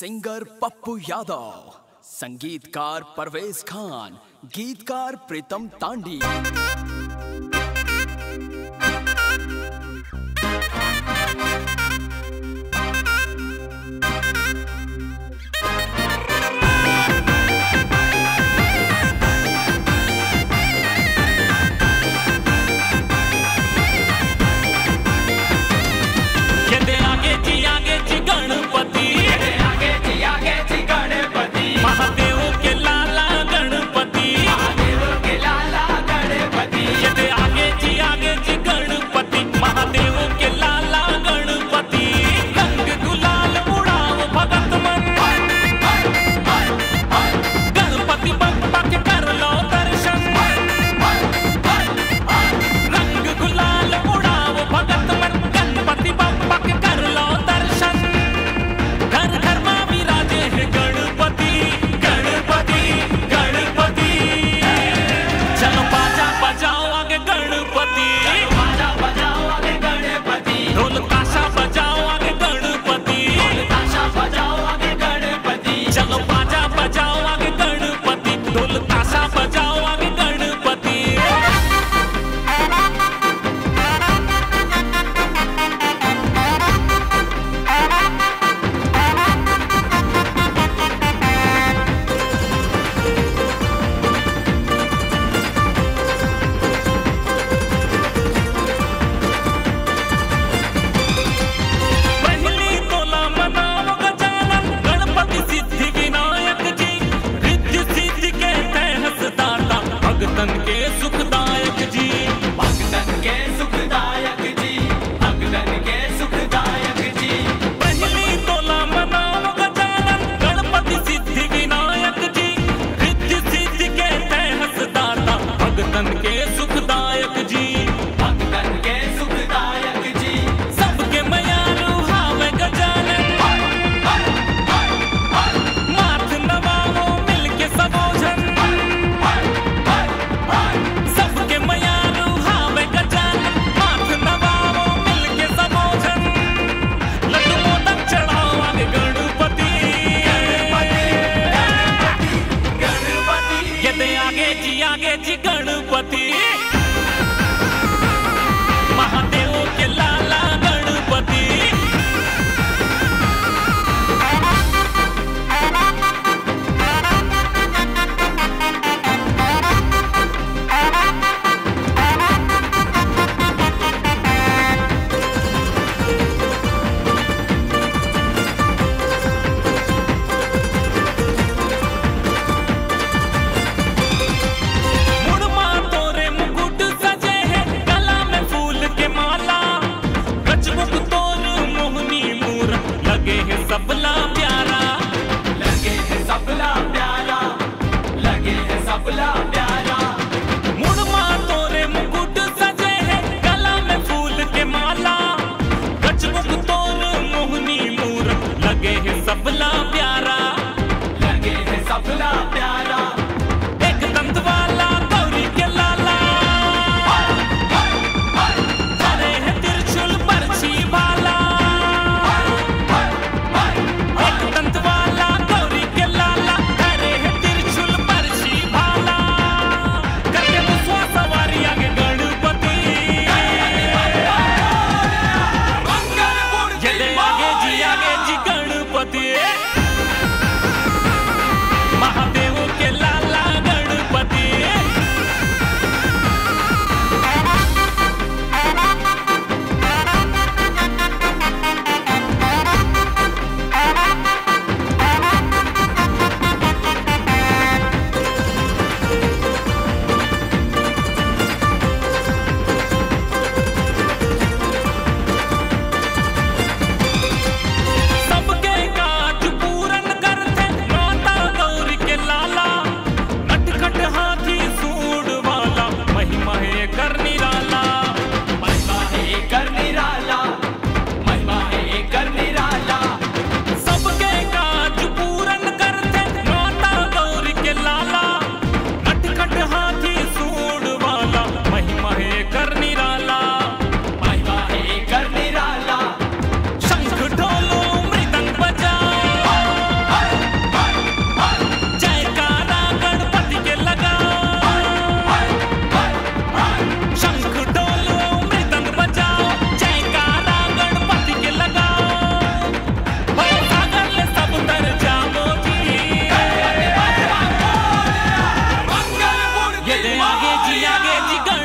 Singer Pappu Yadav संगीतकार परवेज खान गीतकार प्रीतम तांडी। जिया गे जी Ganpati. love. 你丫